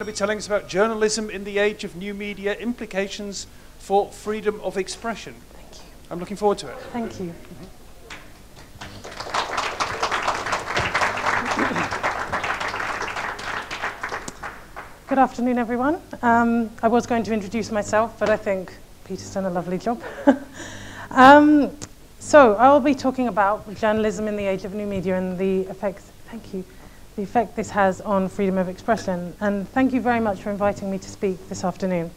going to be telling us about journalism in the age of new media, implications for freedom of expression. Thank you. I'm looking forward to it. Thank you. Good afternoon, everyone. Um, I was going to introduce myself, but I think Peter's done a lovely job. um, so I'll be talking about journalism in the age of new media and the effects. Thank you the effect this has on freedom of expression. And thank you very much for inviting me to speak this afternoon.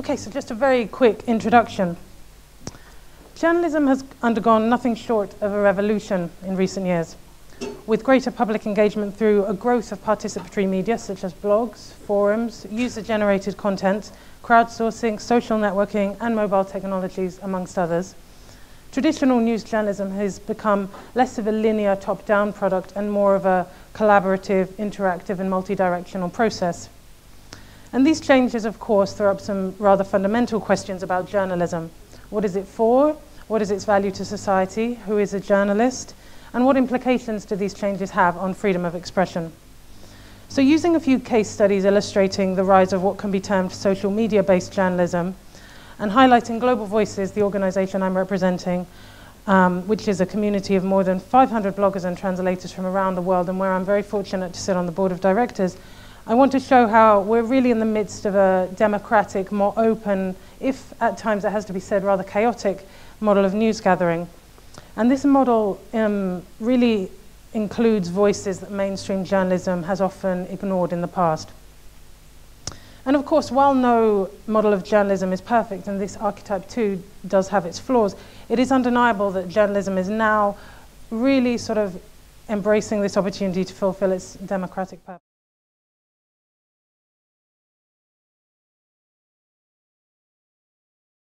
Okay, so just a very quick introduction. Journalism has undergone nothing short of a revolution in recent years, with greater public engagement through a growth of participatory media such as blogs, forums, user-generated content, crowdsourcing, social networking, and mobile technologies, amongst others traditional news journalism has become less of a linear top-down product and more of a collaborative, interactive and multi-directional process. And these changes, of course, throw up some rather fundamental questions about journalism. What is it for? What is its value to society? Who is a journalist? And what implications do these changes have on freedom of expression? So using a few case studies illustrating the rise of what can be termed social media-based journalism, and highlighting Global Voices, the organization I'm representing, um, which is a community of more than 500 bloggers and translators from around the world, and where I'm very fortunate to sit on the board of directors. I want to show how we're really in the midst of a democratic, more open, if at times it has to be said, rather chaotic model of news gathering. And this model um, really includes voices that mainstream journalism has often ignored in the past. And of course, while no model of journalism is perfect, and this archetype too does have its flaws, it is undeniable that journalism is now really sort of embracing this opportunity to fulfill its democratic purpose.